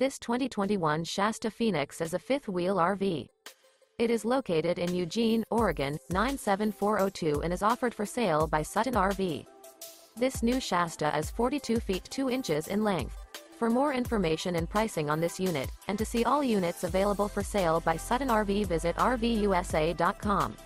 This 2021 Shasta Phoenix is a fifth-wheel RV. It is located in Eugene, Oregon, 97402 and is offered for sale by Sutton RV. This new Shasta is 42 feet 2 inches in length. For more information and pricing on this unit, and to see all units available for sale by Sutton RV visit RVUSA.com.